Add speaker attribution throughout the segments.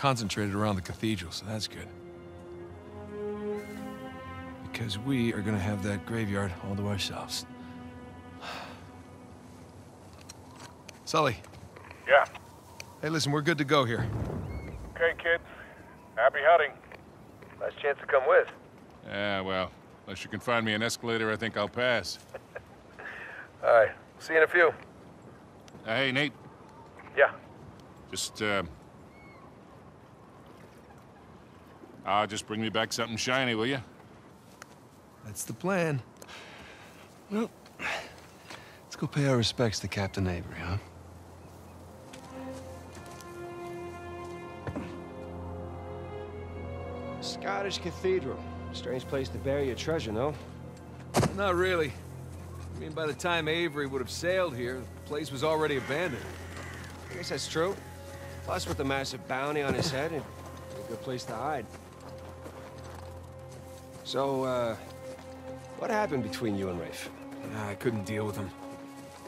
Speaker 1: concentrated around the cathedral, so that's good. Because we are gonna have that graveyard all to ourselves. Sully.
Speaker 2: Yeah.
Speaker 1: Hey, listen, we're good to go here.
Speaker 2: Okay, kids. Happy hunting.
Speaker 3: Nice chance to come with.
Speaker 4: Yeah, well, unless you can find me an escalator, I think I'll pass.
Speaker 3: All right. See you in a few.
Speaker 4: Uh, hey, Nate,
Speaker 3: Yeah.
Speaker 4: just, uh... Ah, just bring me back something shiny, will you?
Speaker 1: That's the plan. Well, let's go pay our respects to Captain Avery, huh?
Speaker 5: Scottish Cathedral. Strange place to bury your treasure, no?
Speaker 1: Not really. I mean, by the time Avery would have sailed here, the place was already abandoned.
Speaker 5: I guess that's true. Plus, with the massive bounty on his head, it's a good place to hide. So, uh, what happened between you and Rafe?
Speaker 1: I couldn't deal with him.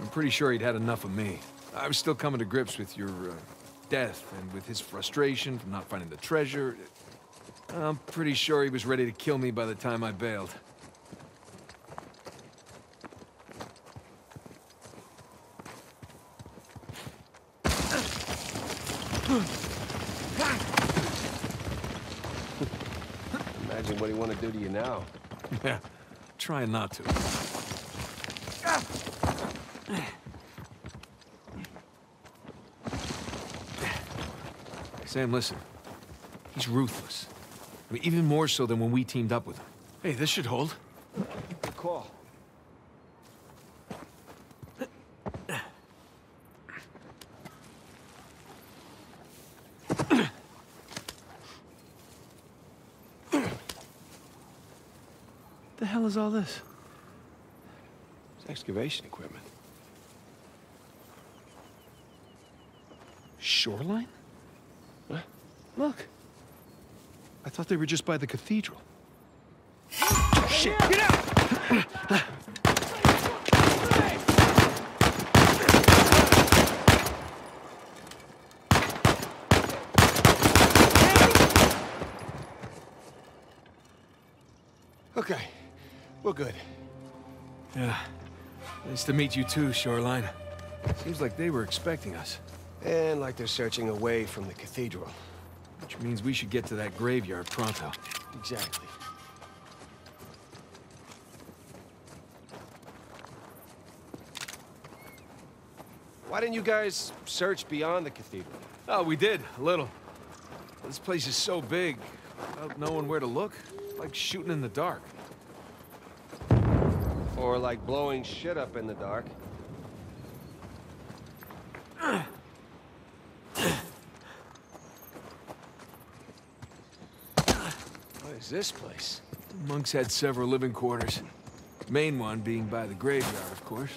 Speaker 1: I'm pretty sure he'd had enough of me. I was still coming to grips with your uh, death and with his frustration from not finding the treasure. I'm pretty sure he was ready to kill me by the time I bailed.
Speaker 5: Imagine what he want to do to you now.
Speaker 1: Yeah, try not to. Sam, listen. He's ruthless. I mean, even more so than when we teamed up with him. Hey, this should hold.
Speaker 5: Good call.
Speaker 1: Is all this?
Speaker 5: It's excavation equipment.
Speaker 1: Shoreline? Look. I thought they were just by the cathedral.
Speaker 5: get Okay, we're good.
Speaker 1: Yeah. Nice to meet you too, Shoreline. Seems like they were expecting us.
Speaker 5: And like they're searching away from the cathedral.
Speaker 1: Which means we should get to that graveyard pronto.
Speaker 5: Exactly. Why didn't you guys search beyond the cathedral?
Speaker 1: Oh, we did, a little. This place is so big, without knowing where to look, it's like shooting in the dark.
Speaker 5: Or like blowing shit up in the dark? What is this place?
Speaker 1: Monks had several living quarters. Main one being by the graveyard, of course.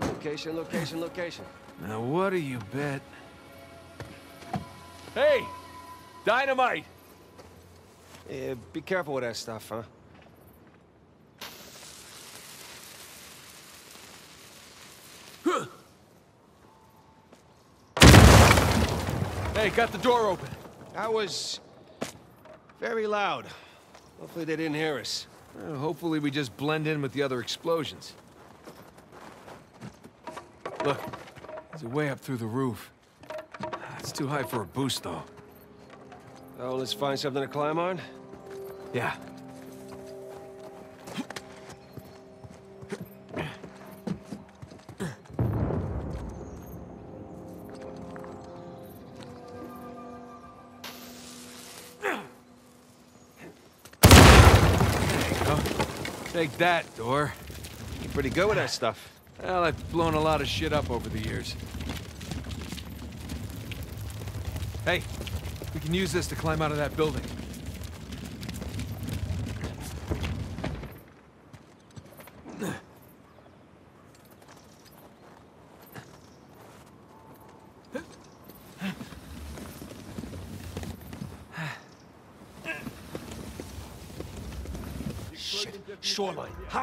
Speaker 5: Location, location, location.
Speaker 1: Now, what do you bet? Hey! Dynamite!
Speaker 5: Yeah, be careful with that stuff, huh?
Speaker 1: Hey, got the door open.
Speaker 5: That was very loud. Hopefully they didn't hear us.
Speaker 1: Well, hopefully we just blend in with the other explosions. Look, there's a way up through the roof. Ah, it's too high for a boost, though.
Speaker 5: Oh, let's find something to climb on.
Speaker 1: Yeah. Take that, door.
Speaker 5: You're pretty good with that stuff.
Speaker 1: Well, I've blown a lot of shit up over the years. Hey, we can use this to climb out of that building.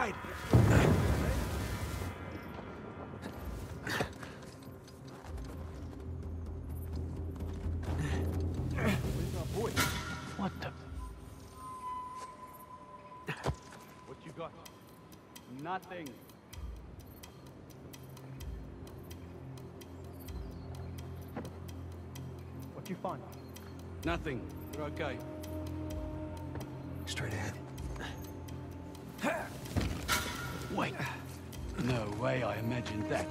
Speaker 5: side! What the? What you got?
Speaker 6: Nothing. What you find? Nothing. You're okay.
Speaker 7: Straight ahead.
Speaker 6: Wait. No way I imagined that.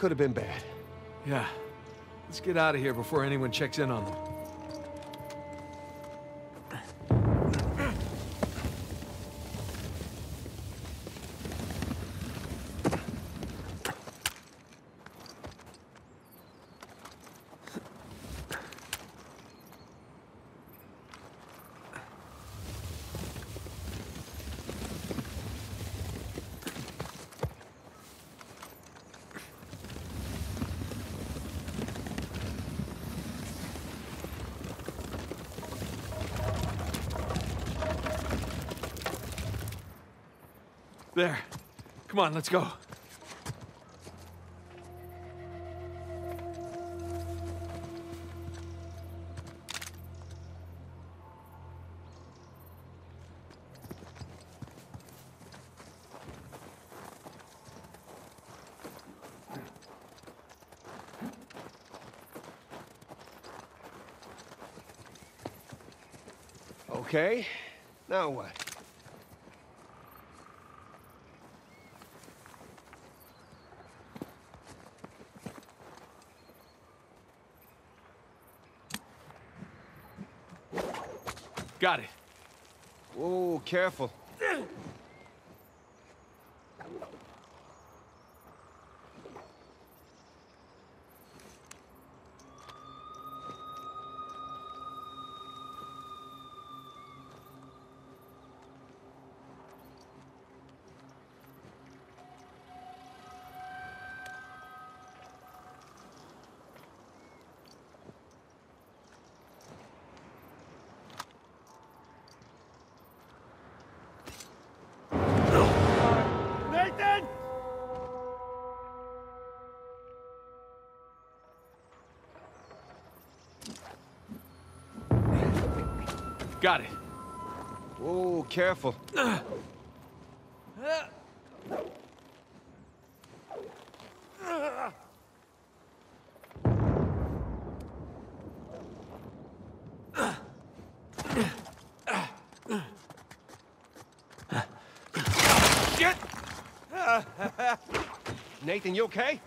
Speaker 5: Could have been bad.
Speaker 1: Yeah. Let's get out of here before anyone checks in on them. There. Come on, let's go.
Speaker 5: Okay, now what?
Speaker 1: Got it.
Speaker 5: Whoa, careful.
Speaker 1: Got it.
Speaker 5: Whoa, careful.
Speaker 1: Get!
Speaker 5: Nathan, you okay?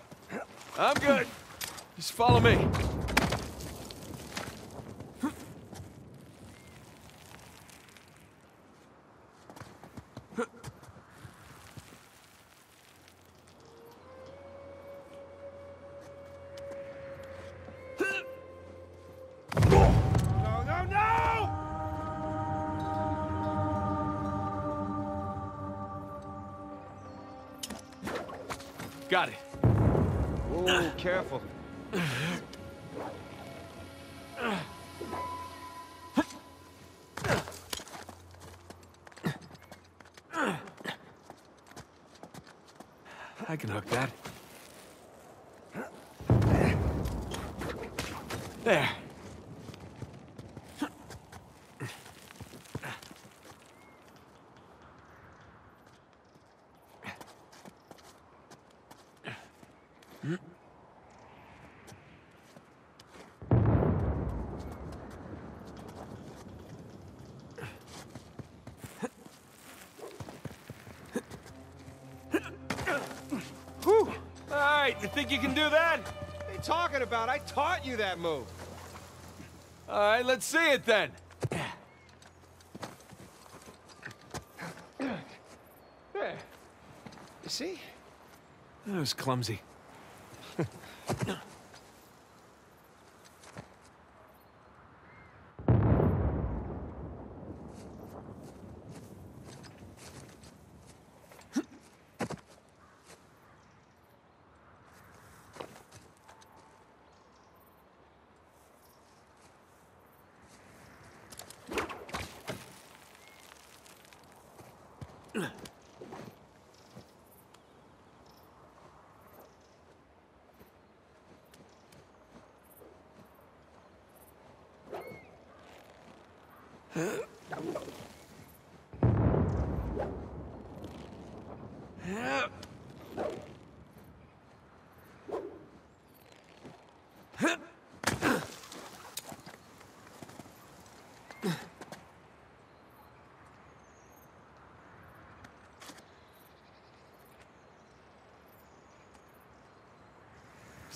Speaker 1: I'm good. Just follow me. I can hook that. There. Think you can do that?
Speaker 5: What are you talking about? I taught you that move.
Speaker 1: All right, let's see it then.
Speaker 5: There. You see?
Speaker 1: That was clumsy. Huh?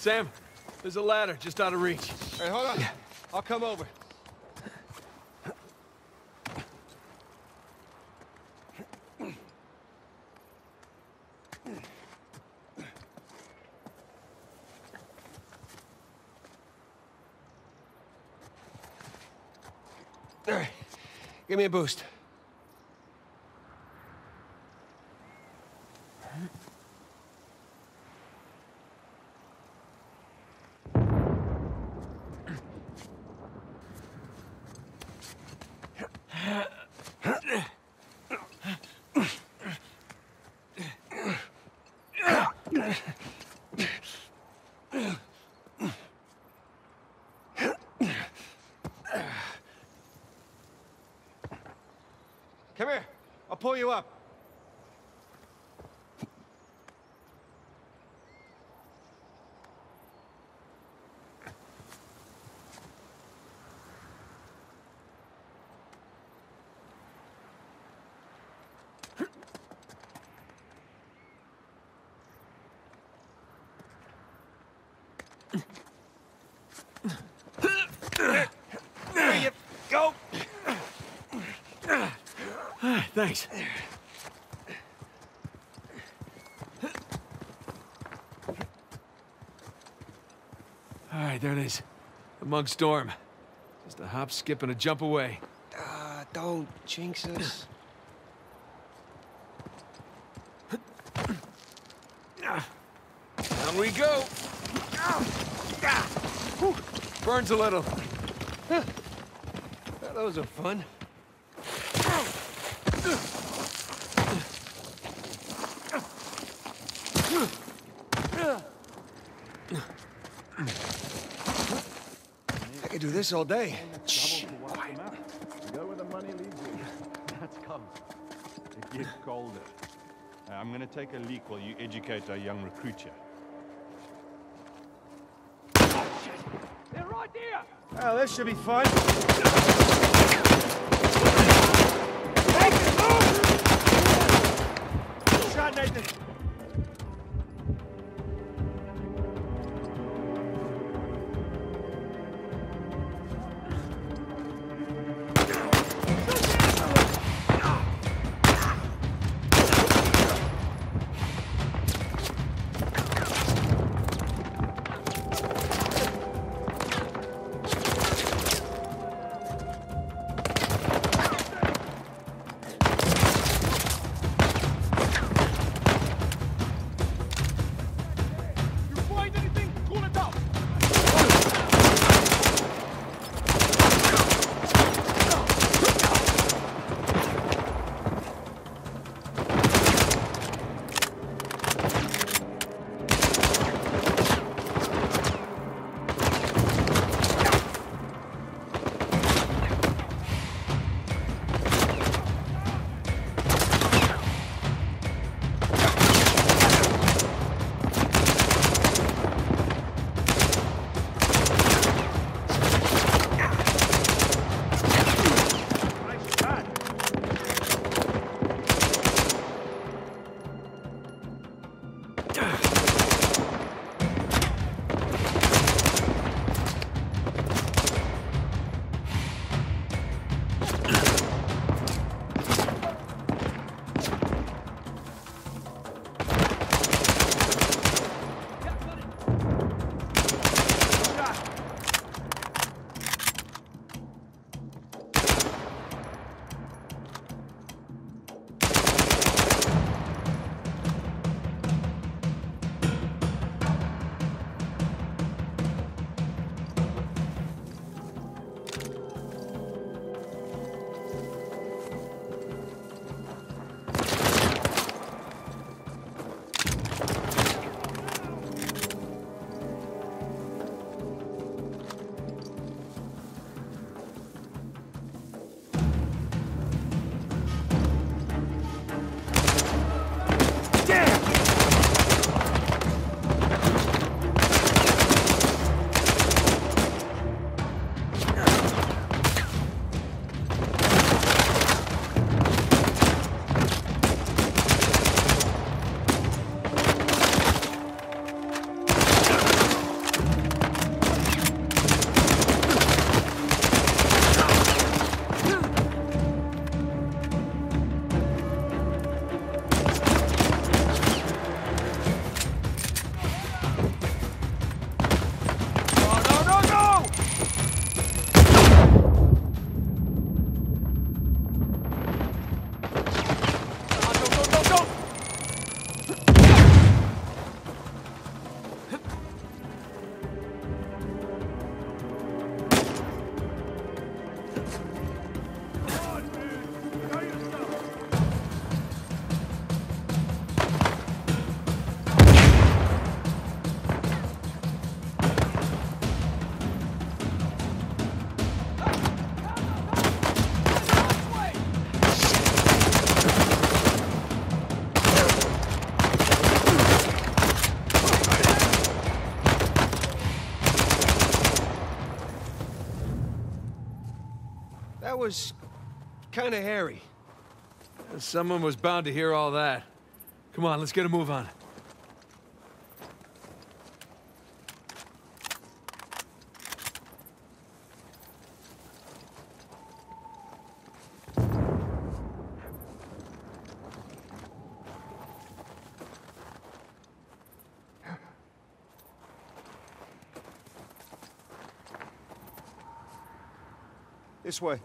Speaker 1: Sam, there's a ladder just out of reach.
Speaker 5: Hey, hold on. I'll come over. All right, give me a boost. Come here. I'll pull you up. There you go.
Speaker 1: Thanks. All right, there it is. The mug storm. Just a hop, skip, and a jump away.
Speaker 5: Uh, don't jinx us.
Speaker 1: Down we go. Burns a little.
Speaker 5: Those are fun. I could do this all day. Shh.
Speaker 7: Go where the money leads you. That's comes. It gets colder. Uh, I'm gonna take a leak while you educate our young recruit here.
Speaker 8: Oh, They're right there! Oh, this should be
Speaker 5: fun. Was kind of hairy.
Speaker 1: Someone was bound to hear all that. Come on, let's get a move on.
Speaker 5: This way.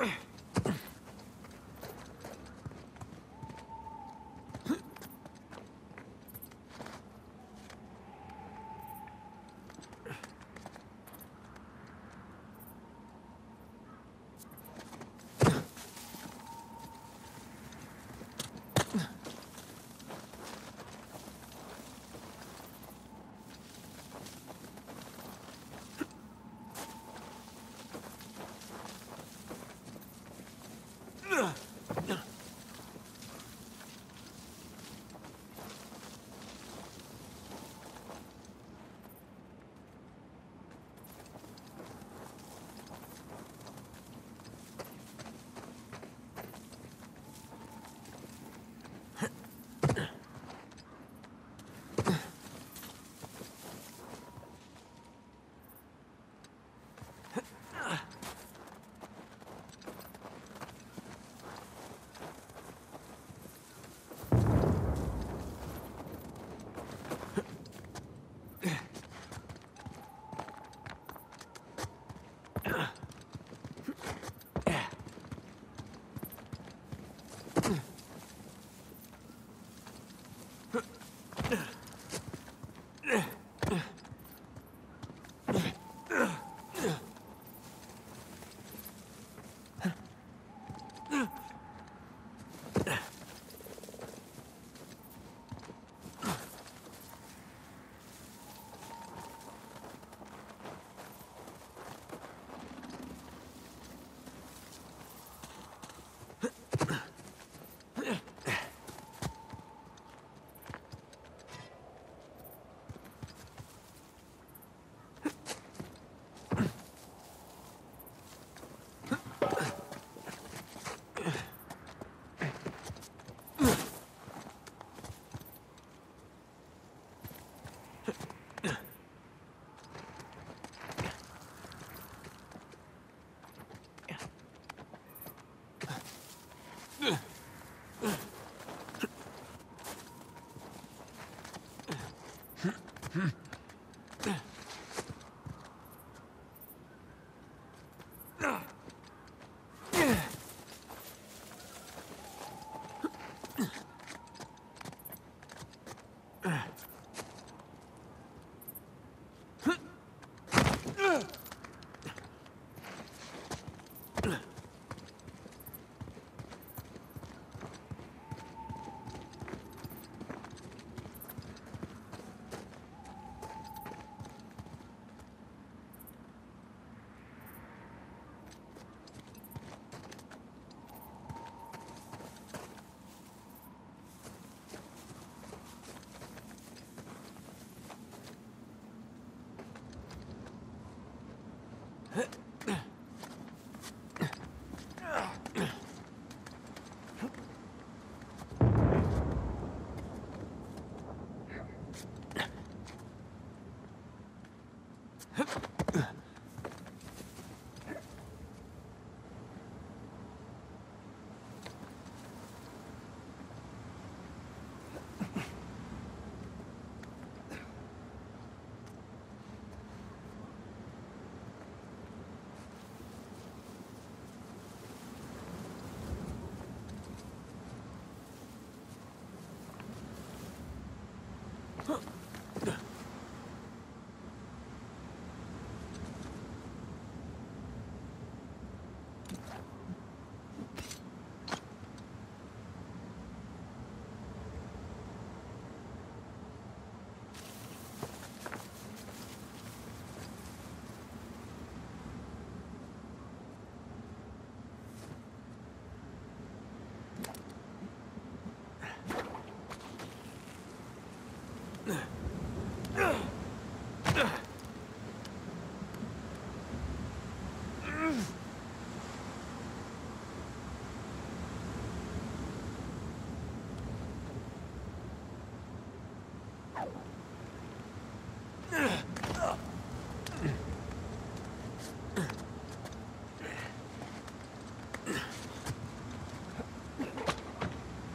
Speaker 5: Ugh.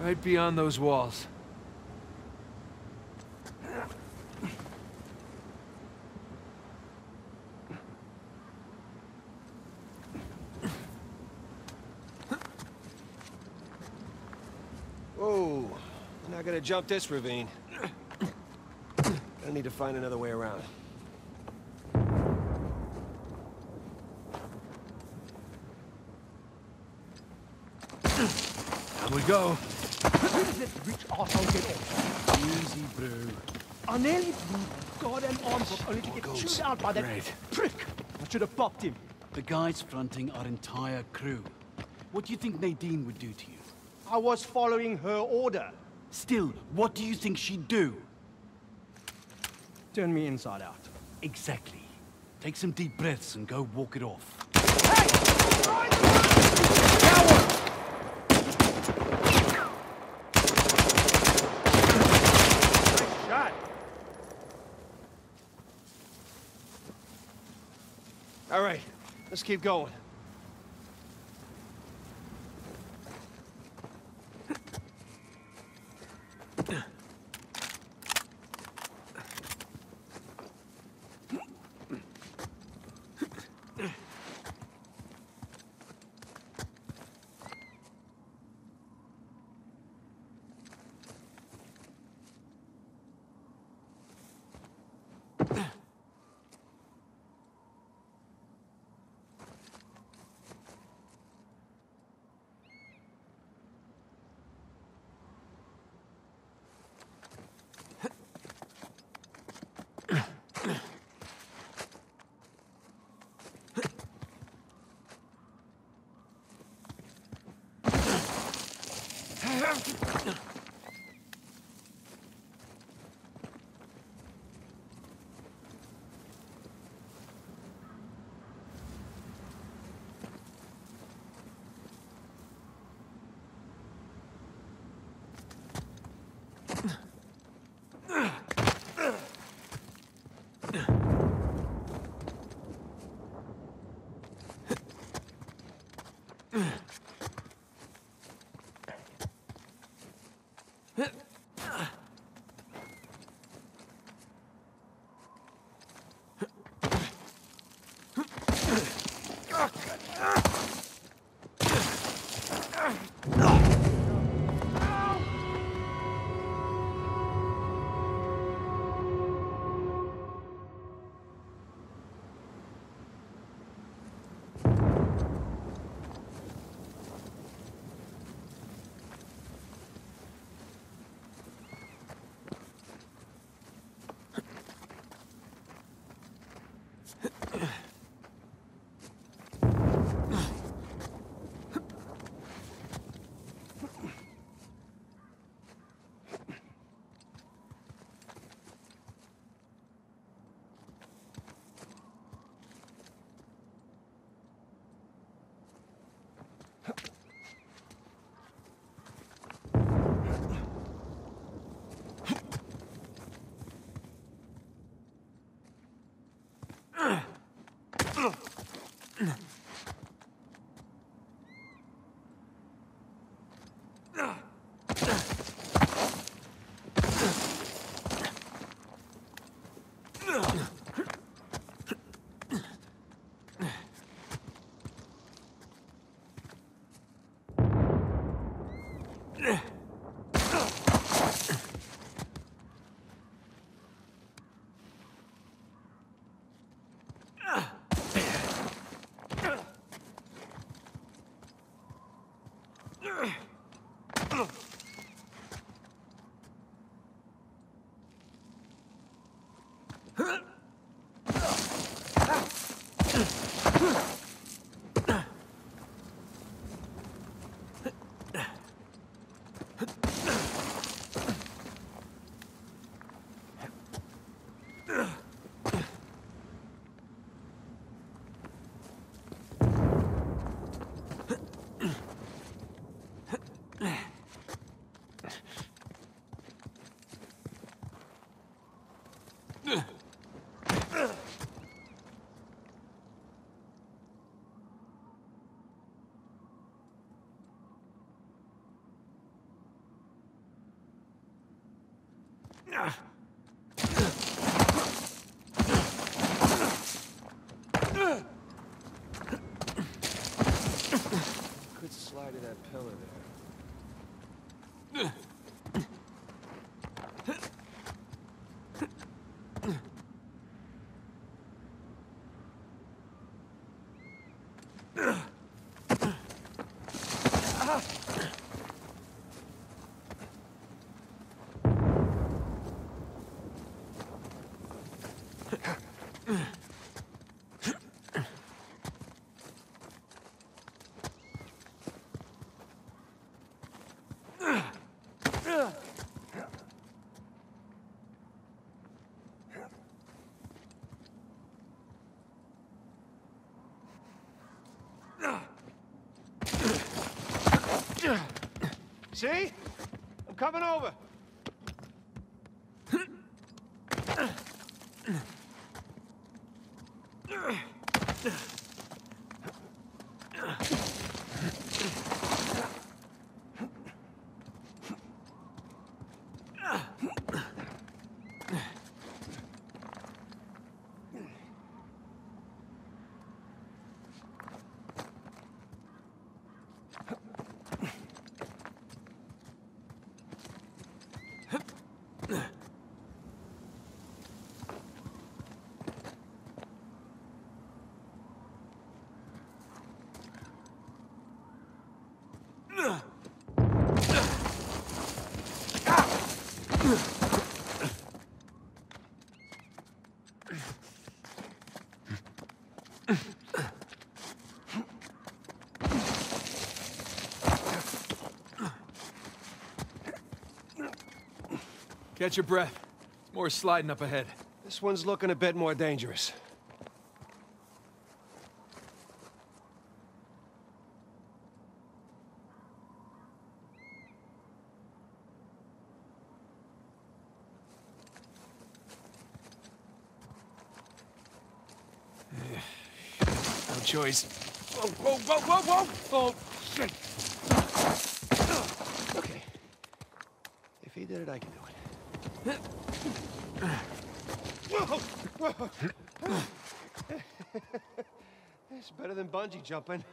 Speaker 1: Right beyond those walls.
Speaker 5: Whoa. I'm not gonna jump this ravine. Gonna need to find another way around.
Speaker 1: Down we go.
Speaker 6: Where does that rich arsehole get off?
Speaker 1: Easy, bro.
Speaker 6: I nearly blew goddamn arms off only to get chewed out by that prick. I should have popped him.
Speaker 9: The guys fronting our entire crew. What do you think Nadine would do to you?
Speaker 6: I was following her order.
Speaker 9: Still, what do you think she'd do?
Speaker 6: Turn me inside out.
Speaker 9: Exactly. Take some deep breaths and go walk it off.
Speaker 8: Shot.
Speaker 5: All right, let's keep going. Thank you. Could slide to that pillar there. See? I'm coming over.
Speaker 1: Catch your breath. More sliding up ahead.
Speaker 5: This one's looking a bit more dangerous.
Speaker 1: No choice. Whoa, whoa, whoa, whoa, whoa! Oh, shit!
Speaker 5: Okay. If he did it, I can do it. It's better than bungee jumping.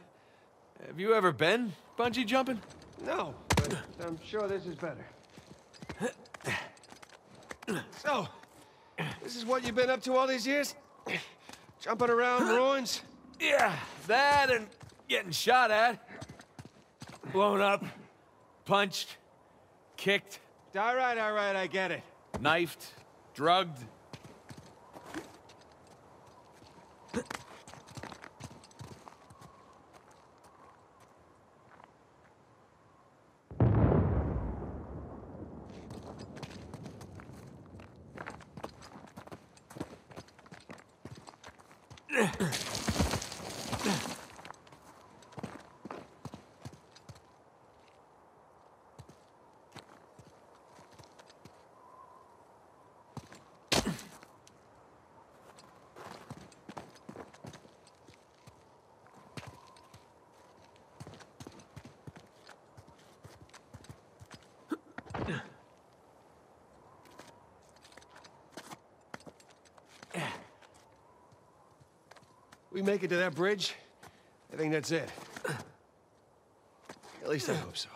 Speaker 1: Have you ever been bungee jumping?
Speaker 5: No, but I'm sure this is better. So, this is what you've been up to all these years? Jumping around ruins?
Speaker 1: Yeah, that and getting shot at. Blown up. Punched. Kicked.
Speaker 5: All right, all right, I get it
Speaker 1: knifed, drugged. Ugh.
Speaker 5: we make it to that bridge, I think that's it. At least I hope so.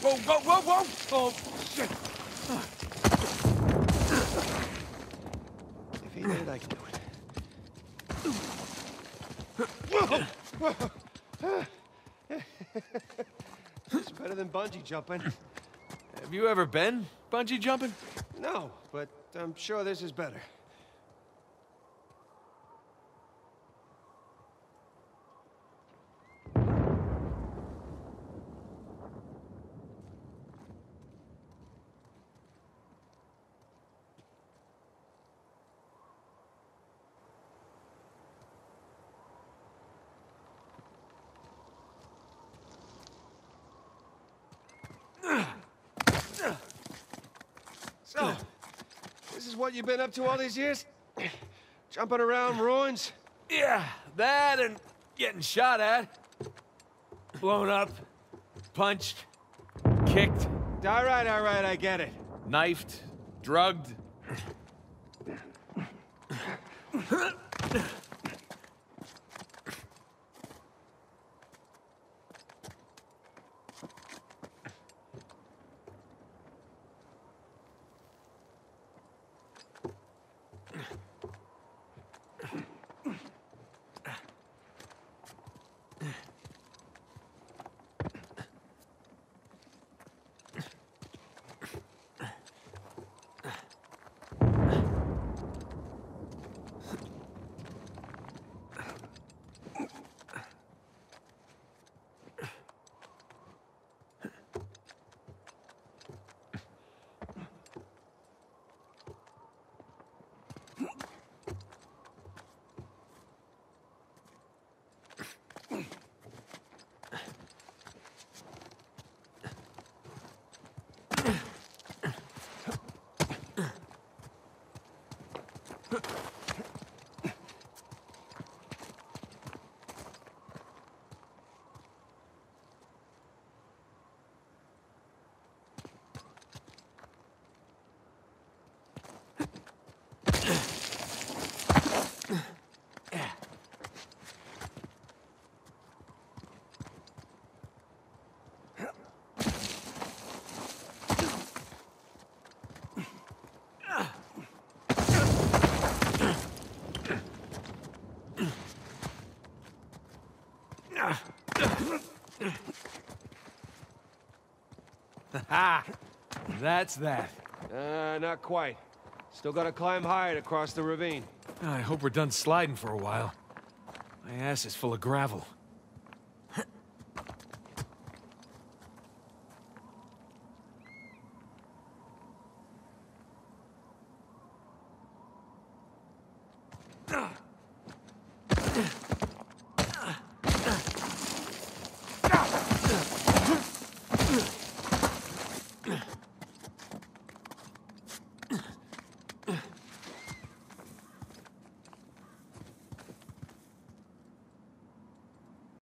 Speaker 1: Whoa, whoa, whoa, whoa! Oh, shit!
Speaker 5: If he did, I can do it. it's better than bungee jumping.
Speaker 1: Have you ever been bungee jumping?
Speaker 5: No, but I'm sure this is better. So, this is what you've been up to all these years? Jumping around ruins?
Speaker 1: Yeah, that and getting shot at. Blown up. Punched. Kicked.
Speaker 5: All right, all right, I get it.
Speaker 1: Knifed. Drugged. Ha! That's that.
Speaker 5: Uh, not quite. Still gotta climb higher to cross the ravine.
Speaker 1: I hope we're done sliding for a while. My ass is full of gravel.